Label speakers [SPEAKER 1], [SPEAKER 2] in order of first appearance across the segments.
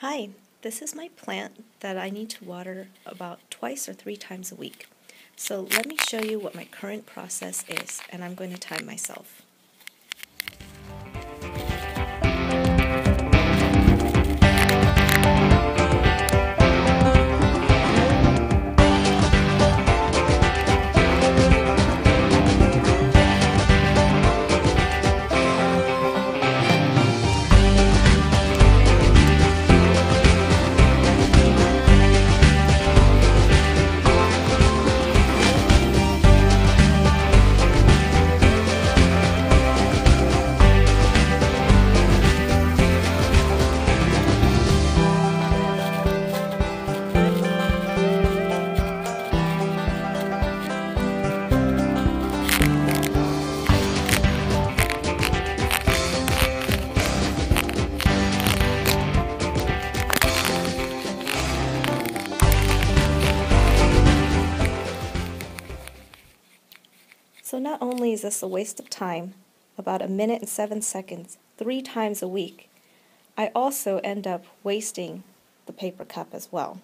[SPEAKER 1] Hi, this is my plant that I need to water about twice or three times a week. So let me show you what my current process is, and I'm going to time myself. So not only is this a waste of time, about a minute and seven seconds, three times a week, I also end up wasting the paper cup as well.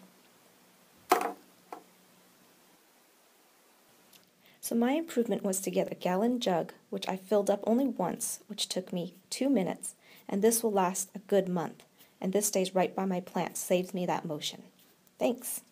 [SPEAKER 1] So my improvement was to get a gallon jug, which I filled up only once, which took me two minutes, and this will last a good month. And this stays right by my plant, saves me that motion. Thanks.